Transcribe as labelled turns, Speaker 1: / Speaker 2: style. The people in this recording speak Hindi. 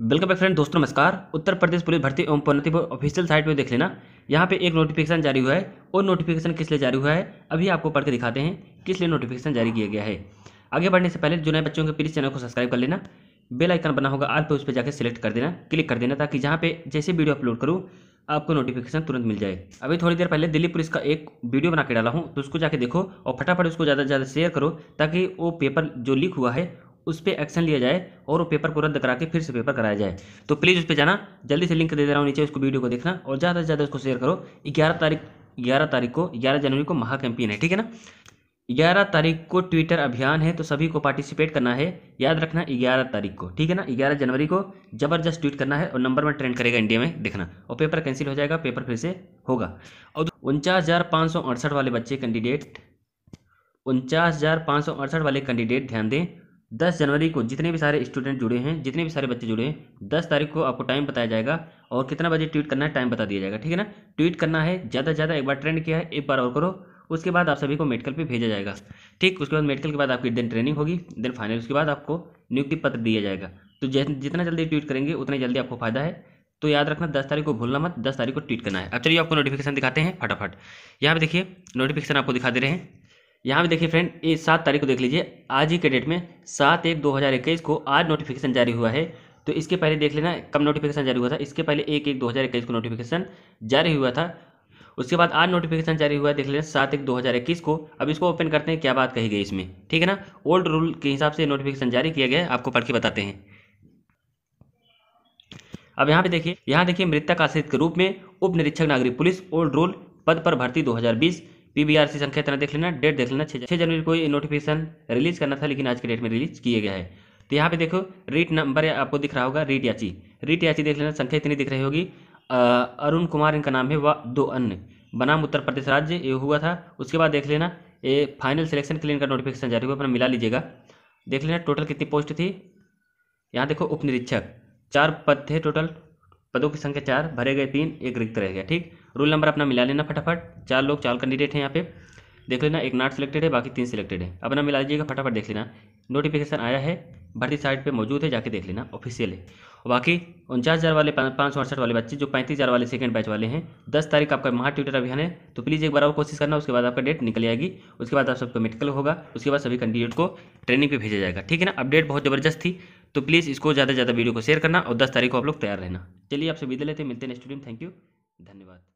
Speaker 1: वेलकम बैक फ्रेंड दोस्तों नमस्कार। उत्तर प्रदेश पुलिस भर्ती एवं प्रोन्नति बोर्ड ऑफिशियल साइट पे देख लेना। यहाँ पे एक नोटिफिकेशन जारी हुआ है और नोटिफिकेशन किस लिए जारी हुआ है, अभी आपको पढ़ के दिखाते हैं किस लिए नोटिफिकेशन जारी किया गया है। आगे बढ़ने से पहले जो नए बच्चों के प्लीज़ चैनल को सब्सक्राइब कर लेना। बेल आइकन बना होगा आल पे उस पर जाकर सिलेक्ट कर देना क्लिक कर देना ताकि जहाँ पे जैसे वीडियो अपलोड करूँ, आपको नोटिफिकेशन तुरंत मिल जाए। अभी थोड़ी देर पहले दिल्ली पुलिस का एक वीडियो बना के डाला हूँ तो उसको जाके देखो और फटाफट उसको ज़्यादा से ज़्यादा शेयर करो ताकि वो पेपर जो लीक हुआ है उस पर एक्शन लिया जाए और वो पेपर को रद्द करा के फिर से पेपर कराया जाए। तो प्लीज़ उस पर जाना। जल्दी से लिंक दे दे रहा हूँ नीचे, उसको वीडियो को देखना और ज़्यादा से ज़्यादा उसको शेयर करो। ग्यारह तारीख ग्यारह तारीख को, ग्यारह जनवरी को महा है, ठीक है ना? ग्यारह तारीख को ट्विटर अभियान है तो सभी को पार्टिसिपेट करना है। याद रखना, ग्यारह तारीख को, ठीक है ना? ग्यारह जनवरी को ज़बरदस्त ट्वीट करना है और नंबर वन ट्रेंड करेगा इंडिया में, देखना। और पेपर कैंसिल हो जाएगा पेपर फिर से होगा। और उनचास हज़ार सौ अड़सठ वाले बच्चे कैंडिडेट उनचास हज़ार सौ अड़सठ वाले कैंडिडेट ध्यान दें। दस जनवरी को जितने भी सारे स्टूडेंट जुड़े हैं, जितने भी सारे बच्चे जुड़े हैं, दस तारीख को आपको टाइम बताया जाएगा और कितना बजे ट्वीट करना है टाइम बता दिया जाएगा, ठीक है ना? ट्वीट करना है, ज़्यादा से ज़्यादा एक बार ट्रेंड किया है, एक बार और करो, उसके बाद आप सभी को मेडिकल पे भेजा जाएगा, ठीक? उसके बाद मेडिकल के बाद आपकी दिन ट्रेनिंग होगी देन फाइनल उसके बाद आपको नियुक्ति पत्र दिया जाएगा। तो जितना जल्दी ट्वीट करेंगे, उतना जल्दी आपको फ़ायदा है। तो याद रखना, दस तारीख को भूलना मत, दस तारीख को ट्वीट करना है। अब चलिए आपको नोटिफिकेशन दिखाते हैं फटाफट। यहाँ पे देखिए नोटिफिकेशन आपको दिखा दे रहे हैं। यहाँ पे देखिए फ्रेंड ये सात तारीख को देख लीजिए। आज ही के डेट में सात एक दो हज़ार इक्कीस को आज नोटिफिकेशन जारी हुआ है। तो इसके पहले देख लेना कब नोटिफिकेशन जारी हुआ था। इसके पहले एक एक दो हज़ार इक्कीस को नोटिफिकेशन जारी हुआ था। उसके बाद आज नोटिफिकेशन जारी हुआ देख लेना सात एक दो हज़ार इक्कीस को। अब इसको ओपन करते हैं, क्या बात कही गई इसमें। ठीक है ना? ओल्ड रूल के हिसाब से नोटिफिकेशन जारी किया गया है, आपको पढ़ के बताते हैं। अब यहाँ पे देखिए, यहाँ देखिए मृतक आश्रित के रूप में उप निरीक्षक नागरिक पुलिस ओल्ड रूल पद पर भर्ती 2020 पीबीआरसी संख्या इतना देख लेना डेट देख लेना छः जनवरी को ये नोटिफिकेशन रिलीज़ करना था, लेकिन आज के डेट में रिलीज़ किया गया है। तो यहाँ पे देखो रीट नंबर आपको दिख रहा होगा रीट याची। रीट याची देख लेना, संख्या इतनी दिख रही होगी। अरुण कुमार इनका नाम है व दो अन्य। बनाम उत्तर प्रदेश राज्य, ये हुआ था। उसके बाद देख लेना, ये फाइनल सिलेक्शन के लिए इनका नोटिफिकेशन जारी हुआ अपना मिला लीजिएगा। देख लेना टोटल कितनी पोस्ट थी? यहाँ देखो, उप निरीक्षक। चार पद थे टोटल पदों की संख्या चार, भरे गए तीन, एक रिक्त रह गया, ठीक? रोल नंबर अपना मिला लेना फटाफट। चार लोग, चार कैंडिडेट हैं यहाँ पे। देख लेना, एक नाट सिलेक्टेड है, बाकी तीन सिलेक्टेड है। अपना मिला लीजिएगा फटाफट देख लेना। नोटिफिकेशन आया है, भर्ती साइट पे मौजूद है, जाके देख लेना ऑफिशियल है। बाकी उनचास हज़ार वाले पाँच सौ अड़सठ वाले बच्चे, जो पैंतीस हज़ार वाले सेकंड बैच वाले हैं, दस तारीख आपका महा ट्विटर अभियान है। तो प्लीज़ एक बार और कोशिश करना, उसके बाद आपका डेट निकल जाएगी उसके बाद आप सबको मेडिकल होगा, उसके बाद सभी कैंडिडेट को ट्रेनिंग पे भेजा जाएगा। ठीक है ना? अपडेट बहुत ज़बरदस्त थी। तो प्लीज़ इसको ज़्यादा से ज़्यादा वीडियो को शेयर करना और दस तारीख को आप लोग तैयार रहना। चलिए आपसे विदे लेते मिलते हैं वीडियो थैंक यू धन्यवाद।